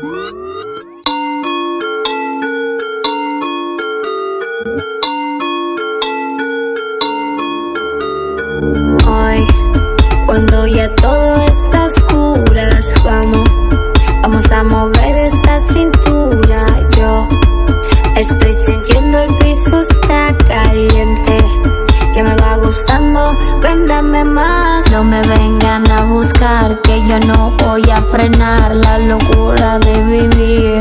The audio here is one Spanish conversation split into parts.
Hoy, cuando ya todo está a oscuras, vamos, vamos a mover esta cintura. Yo estoy sintiendo el piso está caliente, ya me va gustando, véndame más cuando me vengan a buscar, que yo no voy a frenar la locura de vivir.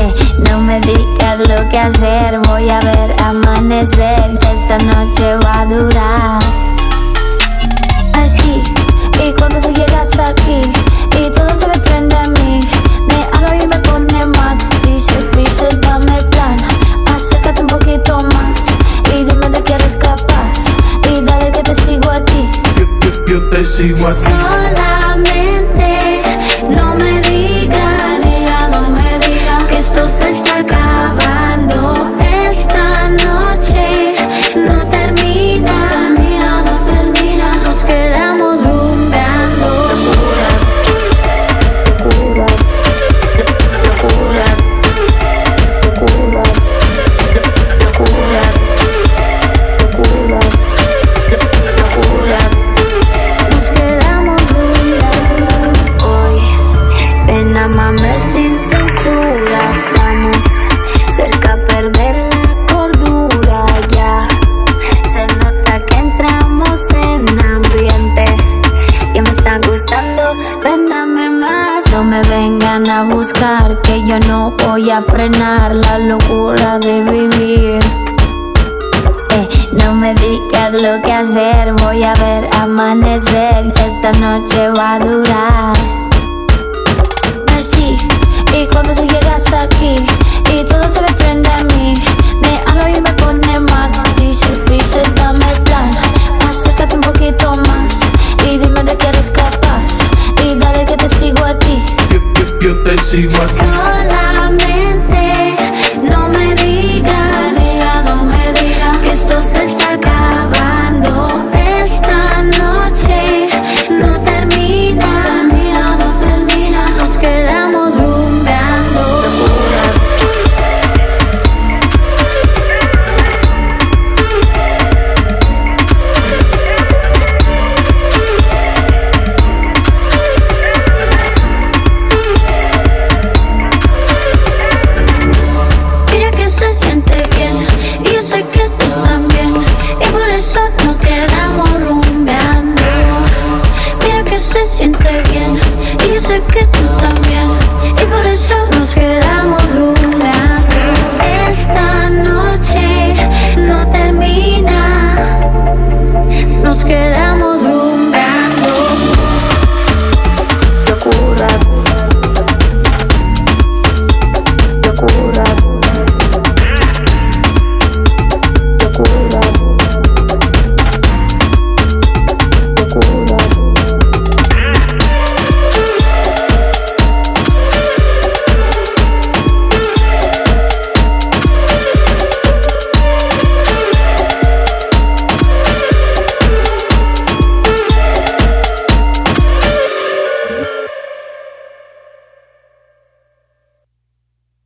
Eh, no me digas lo que hacer, voy a ver amanecer, esta noche va a durar. they see what. No me vengan a buscar, que yo no voy a frenar la locura de vivir. Eh, no me digas lo que hacer, voy a ver amanecer, esta noche va a durar. you think she my que se siente bien y sé que tú también y por eso nos quedamos una.